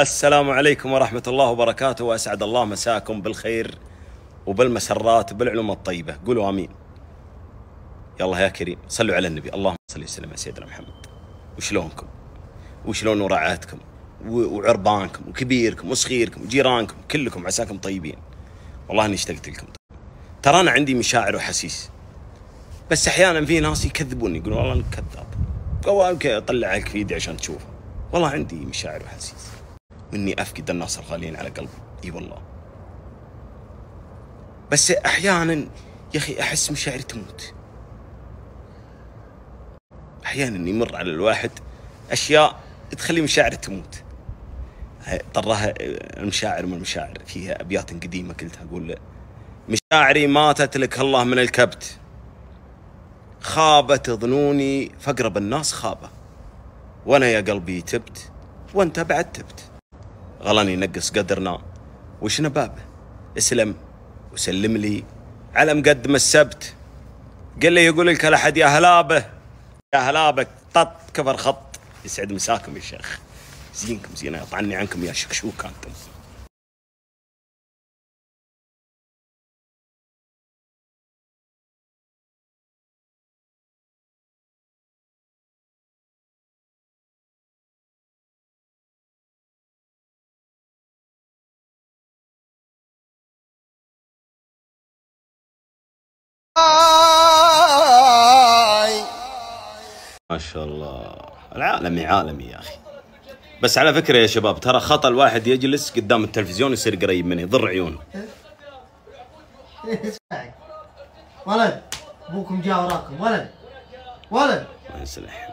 السلام عليكم ورحمة الله وبركاته وأسعد الله مساكم بالخير وبالمسرات وبالعلوم الطيبة. قولوا آمين. يلا يا كريم صلوا على النبي. اللهم صل وسلم على سيدنا محمد. وشلونكم؟ وشلون وراعاتكم؟ و- وعربانكم وكبيركم وصغيركم وجيرانكم كلكم عساكم طيبين. والله إني اشتقت لكم. ترى أنا عندي مشاعر واحاسيس بس أحيانا في ناس يكذبوني يقولون والله انك كذاب. قوام اطلع لك في إيدي عشان تشوفه. والله عندي مشاعر واحاسيس واني أفقد الناس الغاليين على قلبي. إي والله. بس أحيانا يا أخي أحس مشاعري تموت. أحيانا يمر على الواحد أشياء تخلي مشاعره تموت. طرها المشاعر من المشاعر فيها أبيات قديمة قلتها أقول مشاعري ماتت لك الله من الكبت. خابت ظنوني فأقرب الناس خابة. وأنا يا قلبي تبت وأنت بعد تبت. غلاني نقص قدرنا. وش نبابه اسلم وسلم لي. على مقدم السبت. قال لي يقول لك الاحد يا هلابة؟ يا هلابك طط كفر خط. يسعد مساكم يا شيخ. زينكم زين يطعني عنكم يا شكشوك أنتم. شاء الله. العالمي عالمي يا أخي. بس على فكرة يا شباب ترى خطأ الواحد يجلس قدام التلفزيون يصير قريب منه يضر عيونه. اسمعي ولد أبوكم جاء وراكم. ولد ولد. الله يصلح.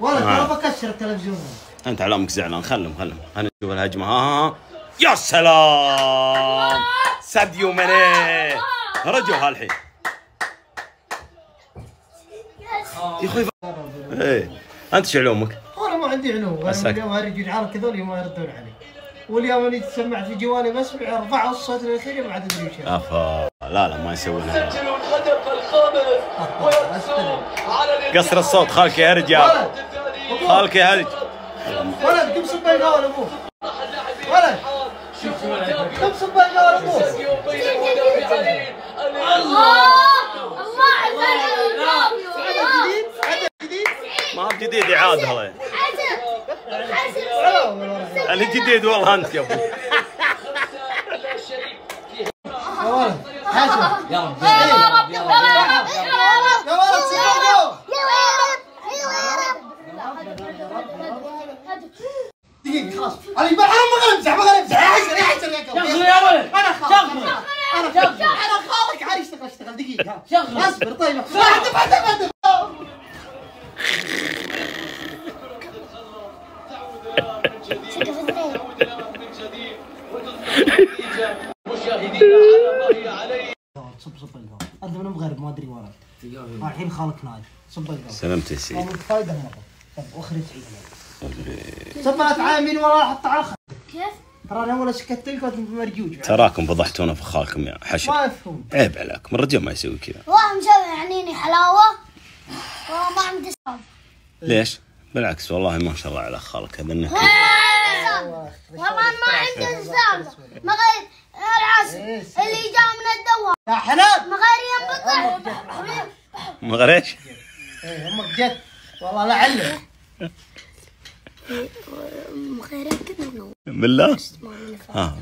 ولد آه. ترى بكسر التلفزيون. أنت علامك زعلان. خلهم خلهم. خلينا نشوف الهجمة. ها ها ها. يا سلام! ساديو ماني رجعوا هالحين. يا أخوي إيه. أنت شو علومك؟ أنا ما عندي علوم أنا هرج العار كذول ما يردون علي واليوم اللي تسمعت في جوالي بسمع رفعوا الصوت للاخير ما عاد أدري وش. أفا لا لا ما يسوون هذا. يسجل الهدف الخامس على قصر الصوت خالك يا رجال ولد خالك يا هرج. ولد قم صب الجوال أبوك ولد. قم صب الجوال أبوك بين المدافعين الله الله جديد هدف جديد ما هو جديد اعاد هذا ولا ولا الجديد والله أنت يا أبو. يا ولد حاجة يا رب يا رب يا رب يا دقيقة خلاص. ما ما غنمزح يا يا يا يا ولد أنا خالك شغل أنا خالك. أنا خالك. اشتغل اشتغل دقيقة شغل. أصبر طيب اهدف اهدف اهدف مشاهدينا على ما هي عليه صب صب الجوال انت من مغرب ما ادري وين الحين خالك نايم. صب الجوال سلمت يا سيدي. والله فايدة مرة طب واخرج عيد صب لا تعامل ولا حط على كيف؟ ترى أنا ولا سكت لك وأنت مرجوج تراكم فضحتونا في خالكم يا حشر ما يفهم عيب عليكم الرجال ما يسوي كذا. واحد مسوي عنيني حلاوة. وما عنده صوت ليش؟ بالعكس والله ما شاء الله على خالك هذا انك والله ما عنده زبدة ما غير العسل اللي جاء من الدوام. يا حنان ما غير ينبطح. ما غير إيه أمك جت. والله لعلك غير كذا بالله من ها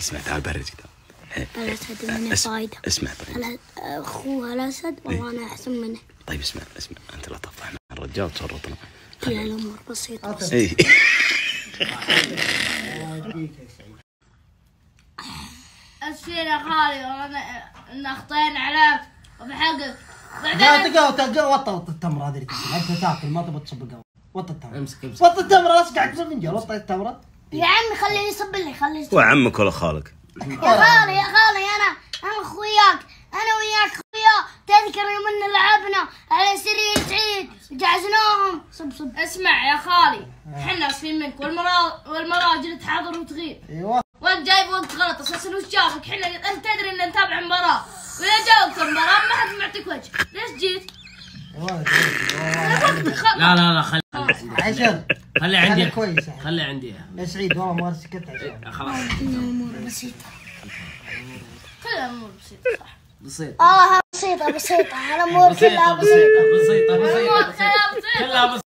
اسمع تعال برج كذا الاسد منه اسمع فايدة. اسمع طيب. الأ- أخوه الاسد والله أنا أحسن منه. طيب اسمع اسمع. أنت لا تفضح مع الرجال تورطنا هي الأمور بسيطة. بس اي اسفين يا خالي والله إن أخطينا عليك وبحقك. لا بعدين تقهوى تقهوى وطى وطى التمرة هذه اللي تاكل انت تاكل ما تبغى تصب قهوة وطى التمرة امسك امسك. وطى التمرة اصقع بفنجان وطى التمرة يا عمي خليه يصب لي خليه يصب هو عمك ولا خالك؟ يا خالي يا خالي أنا أنا أخوياك. أنا وياك أخويا. تذكر يوم إن لعبنا على سرير عيد جعزناهم. صب صب. اسمع يا خالي إحنا آسفين منك. والمرا والمراجل تحاضر وتغيب. إيوه. وانت جايب وقت غلط أساسا وش جابك إحنا أنت تدري ان نتابع المباراه وإذا جاوبت المباراة ما حد معطيك وجه. ليش جيت؟ لا لا لا خلي عشان. خلي عندي كويس يعني. خلي عندي يا سعيد والله ما سكت عشان. خلاص. كل الأمور بسيطة صح. بسيطة. آه بسيطة بسيطة. الأمور كلها بسيطة بسيطة بسيطة بسيطة الأمور بسيطة. كلها بسيطة. كلها